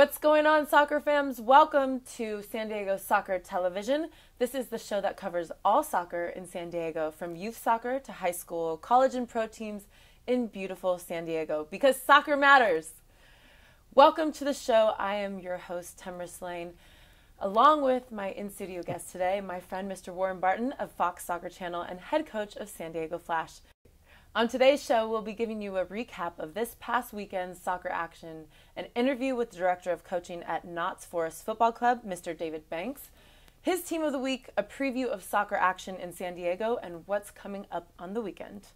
What's going on, soccer fans? Welcome to San Diego Soccer Television. This is the show that covers all soccer in San Diego, from youth soccer to high school, college, and pro teams in beautiful San Diego, because soccer matters. Welcome to the show. I am your host, Temryss Lane, along with my in studio guest today, my friend Mr. Warren Barton of Fox Soccer Channel and head coach of San Diego Flash. On today's show, we'll be giving you a recap of this past weekend's soccer action, an interview with the director of coaching at Notts Forest Football Club, Mr. David Banks, his team of the week, a preview of soccer action in San Diego, and what's coming up on the weekend.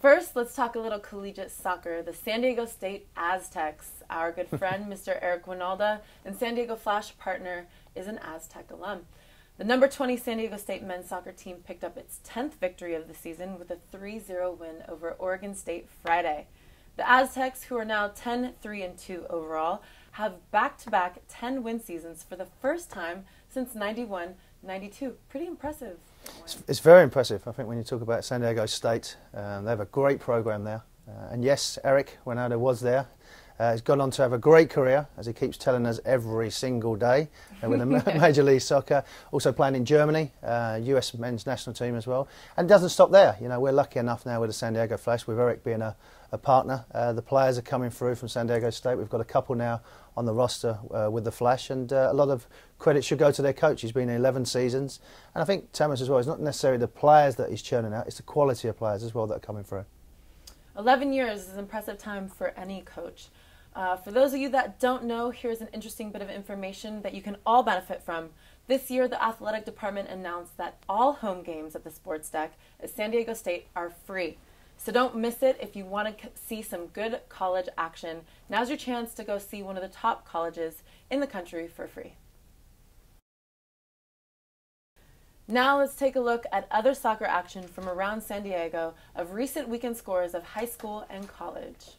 First, let's talk a little collegiate soccer. The San Diego State Aztecs. Our good friend, Mr. Eric Wynalda, and San Diego Flash partner, is an Aztec alum. The number 20 San Diego State men's soccer team picked up its 10th victory of the season with a 3 0 win over Oregon State Friday. The Aztecs, who are now 10 3 and 2 overall, have back to back 10 win seasons for the first time since 91 92. Pretty impressive. It's, it's, very impressive. I think when you talk about San Diego State, um, they have a great program there. Uh, and yes, Eric Wynalda was there uh, he's gone on to have a great career, as he keeps telling us every single day, uh, with the Major League Soccer. Also playing in Germany, uh, US men's national team as well. And it doesn't stop there. You know, we're lucky enough now with the San Diego Flash, with Eric being a, a partner. Uh, the players are coming through from San Diego State. We've got a couple now on the roster uh, with the Flash, and uh, a lot of credit should go to their coach. He's been in 11 seasons, and I think Thomas as well. It's not necessarily the players that he's churning out; it's the quality of players as well that are coming through. 11 years is an impressive time for any coach. Uh, for those of you that don't know, here's an interesting bit of information that you can all benefit from. This year, the athletic department announced that all home games at the sports deck at San Diego State are free. So don't miss it if you want to see some good college action. Now's your chance to go see one of the top colleges in the country for free. Now let's take a look at other soccer action from around San Diego of recent weekend scores of high school and college.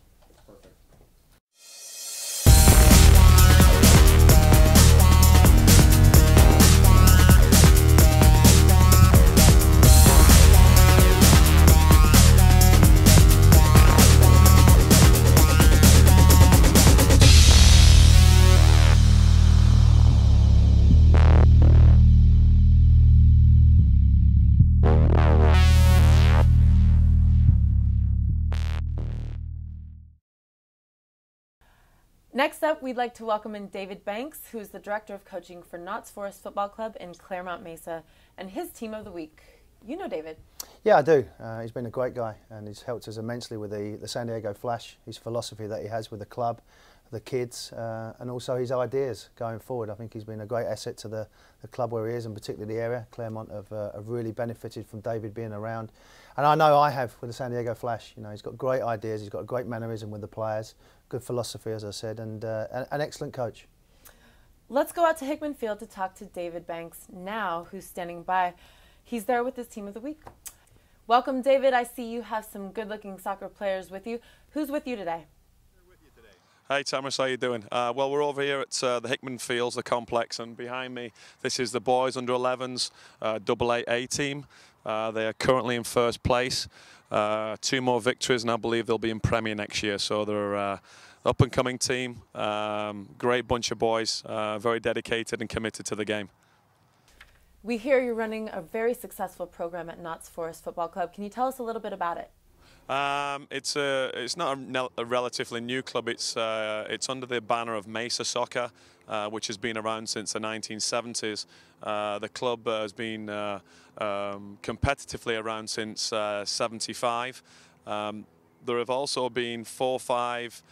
Next up, we'd like to welcome in David Banks, who's the Director of Coaching for Notts Forest Football Club in Clairemont Mesa, and his team of the week. You know David. Yeah, I do. Uh, he's been a great guy and he's helped us immensely with the, the San Diego Flash, his philosophy that he has with the club, the kids, uh, and also his ideas going forward. I think he's been a great asset to the, the club where he is and particularly the area. Clairemont have, uh, have really benefited from David being around. And I know I have with the San Diego Flash. You know, he's got great ideas, he's got a great mannerism with the players, good philosophy, as I said, and uh, an, an excellent coach. Let's go out to Hickman Field to talk to David Banks now, who's standing by. He's there with his team of the week. Welcome, David. I see you have some good-looking soccer players with you. Who's with you today? Hey Temryss, how are you doing? Uh, well, we're over here at uh, the Hickman Fields, the complex, and behind me, this is the boys under 11s uh, double A A team. Uh, they are currently in first place. Uh, two more victories, and I believe they'll be in Premier next year. So they're uh, up and coming team. Um, great bunch of boys, uh, very dedicated and committed to the game. We hear you're running a very successful program at Notts Forest Football Club. Can you tell us a little bit about it? Um, it's a it's not a, a, relatively new club. It's uh, it's under the banner of Mesa Soccer, uh, which has been around since the 1970s. Uh, the club has been uh, um, competitively around since uh, 75. Um, there have also been four or five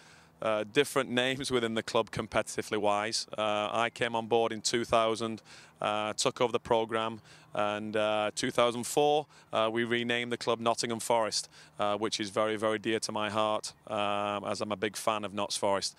uh, different names within the club competitively wise. Uh, I came on board in 2000, uh, took over the program, and uh, 2004 uh, we renamed the club Nottingham Forest, uh, which is very, very dear to my heart, um, as I'm a big fan of Notts Forest.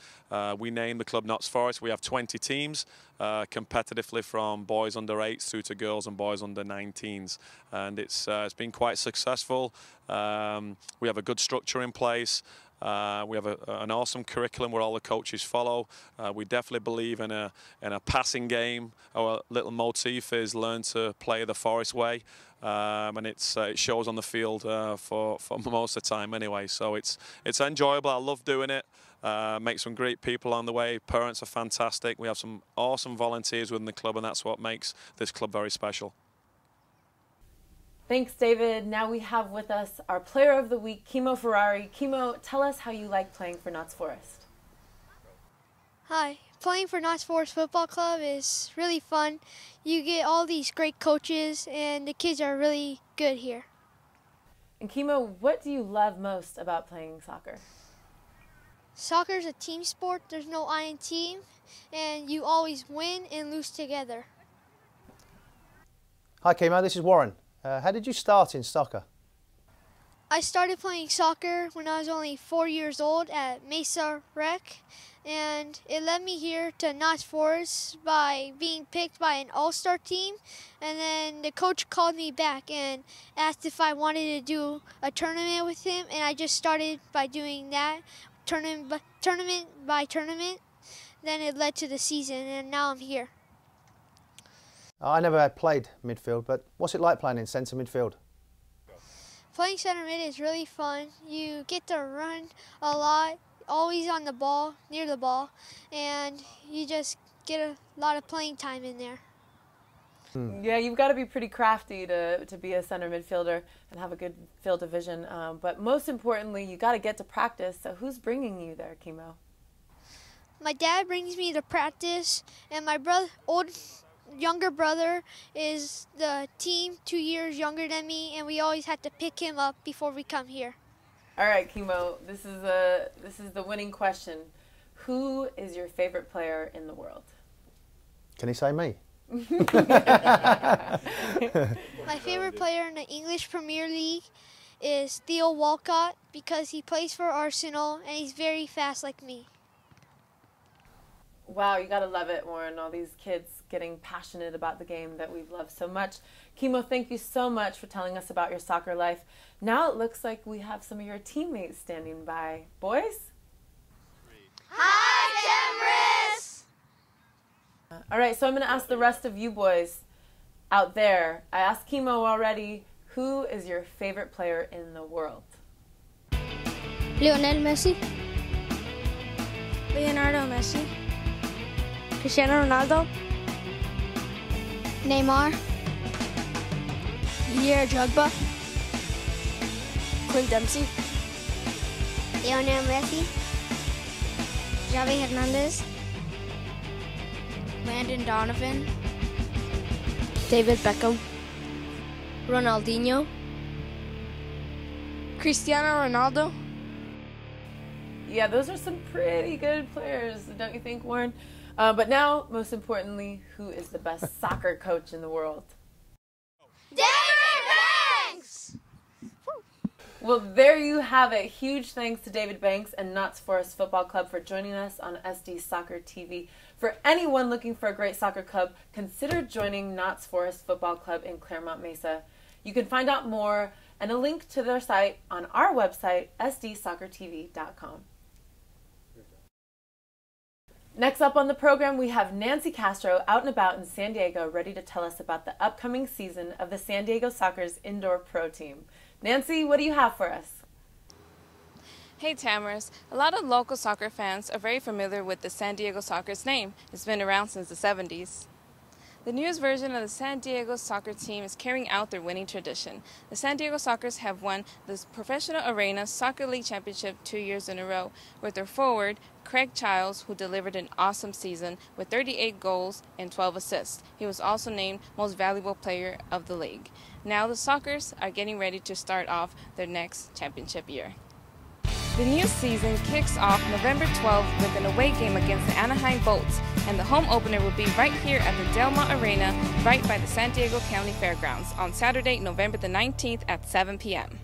we named the club Notts Forest. We have 20 teams, competitively from boys under 8s through to girls and boys under 19s, and it's it's been quite successful. Um, we have a good structure in place. Uh, we have a, an awesome curriculum where all the coaches follow. Uh, we definitely believe in a in a passing game. Our little motif is learn to play the Forest way. Um, and it's uh, it shows on the field uh, for for most of the time anyway. So it's it's enjoyable. I love doing it. Uh, make some great people on the way. Parents are fantastic. We have some awesome volunteers within the club, and that's what makes this club very special. Thanks, David. Now we have with us our player of the week, Kimo Ferrari. Kimo, tell us how you like playing for Notts Forest. Hi, playing for Notts Forest Football Club is really fun. You get all these great coaches, and the kids are really good here. And Kimo, what do you love most about playing soccer? Soccer is a team sport. There's no I in team, and you always win and lose together. Hi, Kimo. This is Warren. Uh, how did you start in soccer? I started playing soccer when I was only four years old at Mesa Rec, and it led me here to Notts Forest by being picked by an all star team. And then the coach called me back and asked if I wanted to do a tournament with him, and I just started by doing that tournament, tournament by tournament. Then it led to the season, and now I'm here. I never played midfield, but what's it like playing in centre midfield? Playing center mid is really fun. You get to run a lot, always on the ball, near the ball, and you just get a lot of playing time in there. Hmm. Yeah, you've got to be pretty crafty to, to be a center midfielder and have a good field of vision. Um, but most importantly, you got to get to practice. So who's bringing you there, Kimo? My dad brings me to practice, and my brother, old younger brother is the team two years younger than me, and we always had to pick him up before we come here. All right, Kimo, this is a this is the winning question. Who is your favorite player in the world? Can he say me? My favorite player in the English Premier League is Theo Walcott because he plays for Arsenal and he's very fast like me. Wow, you gotta love it, Warren. All these kids getting passionate about the game that we've loved so much. Kimo, thank you so much for telling us about your soccer life. Now it looks like we have some of your teammates standing by. Boys? Hi, Demris! Uh, all right, so I'm going to ask the rest of you boys out there. I asked Kimo already, who is your favorite player in the world? Lionel Messi. Leonardo Messi. Cristiano Ronaldo. Neymar. Didier Drogba. Clint Dempsey. Lionel Messi. Javi Hernandez. Landon Donovan. David Beckham. Ronaldinho. Cristiano Ronaldo. Yeah, those are some pretty good players, don't you think, Warren? Uh, but now, most importantly, who is the best soccer coach in the world? David Banks! Well, there you have it. Huge thanks to David Banks and Notts Forest Football Club for joining us on SD Soccer TV. For anyone looking for a great soccer club, consider joining Notts Forest Football Club in Clairemont Mesa. You can find out more and a link to their site on our website, sdsoccertv.com. Next up on the program, we have Nancy Castro out and about in San Diego, ready to tell us about the upcoming season of the San Diego Sockers indoor pro team. Nancy, what do you have for us? Hey Temryss, a lot of local soccer fans are very familiar with the San Diego Sockers name. It's been around since the 70s. The newest version of the San Diego soccer team is carrying out their winning tradition. The San Diego Sockers have won the Professional Arena Soccer League Championship two years in a row with their forward, Kraig Chiles, who delivered an awesome season with 38 goals and 12 assists. He was also named Most Valuable Player of the league. Now the Sockers are getting ready to start off their next championship year. The new season kicks off November 12th with an away game against the Anaheim Bolts, and the home opener will be right here at the Del Mar Arena, right by the San Diego County Fairgrounds, on Saturday, November the 19th at 7 p.m.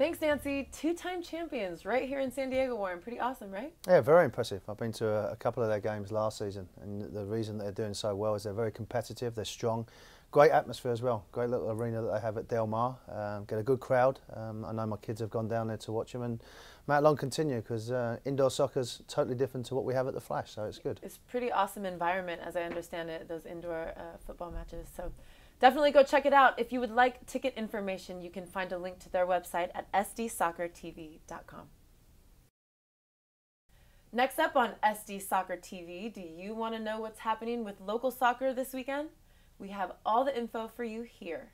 Thanks, Nancy. Two time champions right here in San Diego, Warren. Pretty awesome, right? Yeah, very impressive. I've been to a, a couple of their games last season, and the reason they're doing so well is they're very competitive, they're strong, great atmosphere as well. Great little arena that they have at Del Mar. Um, get a good crowd. Um, I know my kids have gone down there to watch them, and Matt Long continue because uh, indoor soccer is totally different to what we have at the Flash, so it's good. It's pretty awesome environment, as I understand it. Those indoor uh, football matches. So definitely go check it out. If you would like ticket information, you can find a link to their website at sdsoccertv.com. Next up on SD Soccer TV, do you want to know what's happening with local soccer this weekend? We have all the info for you here.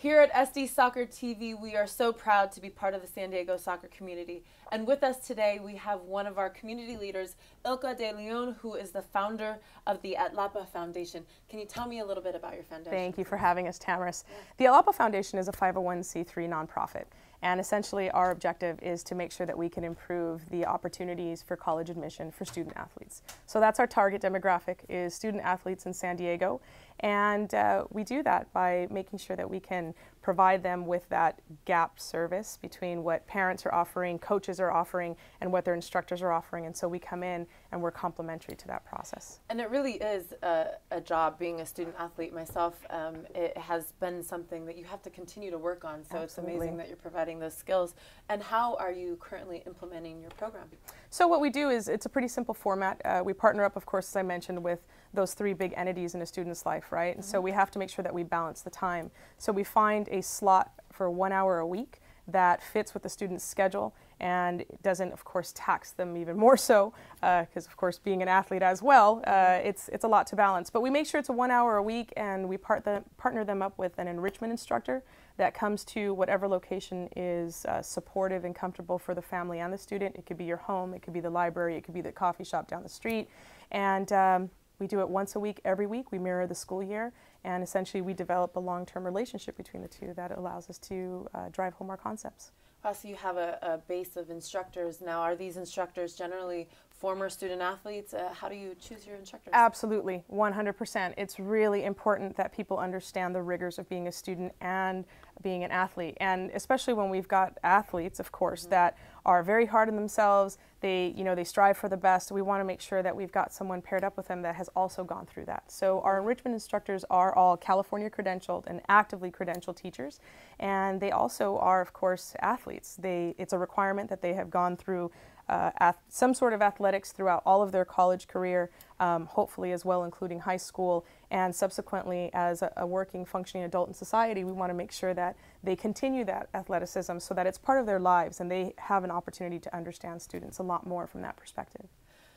Here at SD Soccer TV, we are so proud to be part of the San Diego soccer community. And with us today, we have one of our community leaders, Ilka De Leon, who is the founder of the Atlapa Foundation. Can you tell me a little bit about your foundation? Thank you for having us, Temryss. The Atlapa Foundation is a 501c3 nonprofit. And essentially, our objective is to make sure that we can improve the opportunities for college admission for student athletes. So that's our target demographic is student athletes in San Diego. And uh, we do that by making sure that we can provide them with that gap service between what parents are offering, coaches are offering, and what their instructors are offering. And so we come in and we're complementary to that process. And it really is a, a job being a student athlete myself. Um, it has been something that you have to continue to work on. So Absolutely. it's amazing that you're providing those skills. And how are you currently implementing your program? So what we do is it's a pretty simple format. Uh, we partner up, of course, as I mentioned, with those three big entities in a student's life, right? And mm -hmm. so we have to make sure that we balance the time. So we find a slot for one hour a week that fits with the student's schedule and it doesn't, of course, tax them even more so, because uh, of course, being an athlete as well, uh, it's it's a lot to balance. But we make sure it's a one hour a week, and we part partner them up with an enrichment instructor that comes to whatever location is uh, supportive and comfortable for the family and the student. It could be your home, it could be the library, it could be the coffee shop down the street, and um, we do it once a week, every week. We mirror the school year, and essentially we develop a long-term relationship between the two that allows us to uh, drive home our concepts. So you have a, a, base of instructors now. Are these instructors generally former student athletes? Uh, how do you choose your instructors? Absolutely, 100%. It's really important that people understand the rigors of being a student and being an athlete. And especially when we've got athletes, of course, mm -hmm. that are very hard on themselves. They, you know, they strive for the best. We want to make sure that we've got someone paired up with them that has also gone through that. So our enrichment instructors are all California credentialed and actively credentialed teachers, and they also are, of course, athletes. They, it's a requirement that they have gone through uh, some sort of athletics throughout all of their college career, um, hopefully as well, including high school, and subsequently as a, a, working, functioning adult in society, we want to make sure that they continue that athleticism so that it's part of their lives and they have an opportunity to understand students a lot more from that perspective.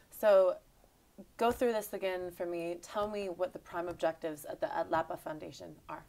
So go through this again for me. Tell me what the prime objectives at the Atlapa Foundation are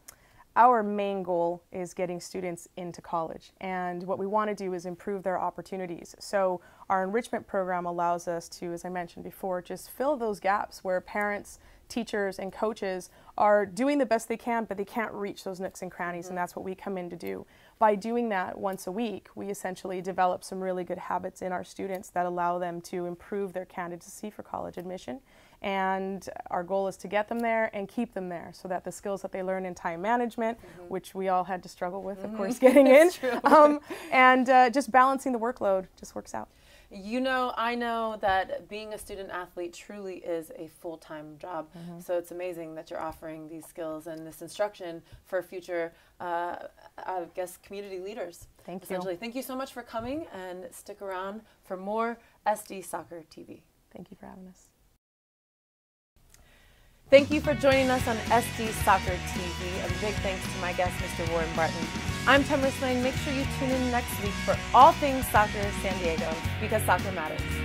our main goal is getting students into college and what we want to do is improve their opportunities. So our enrichment program allows us to, as I mentioned before, just fill those gaps where parents, teachers, and coaches are doing the best they can, but they can't reach those nooks and crannies, mm -hmm. and that's what we come in to do. By doing that once a week, we essentially develop some really good habits in our students that allow them to improve their candidacy for college admission and our goal is to get them there and keep them there so that the skills that they learn in time management, mm -hmm. which we all had to struggle with, mm -hmm. of course, getting in, um, and uh, just balancing the workload just works out. You know, I know that being a student athlete truly is a full time job. Mm -hmm. So it's amazing that you're offering these skills and this instruction for future, uh, I guess, community leaders. Thank you. Thank you so much for coming and stick around for more SD Soccer TV. Thank you for having us. Thank you for joining us on SD Soccer TV. A big thanks to my guest, Mr. Warren Barton. I'm Temryss Lane. Make sure you tune in next week for all things soccer San Diego because soccer matters.